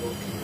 Okay.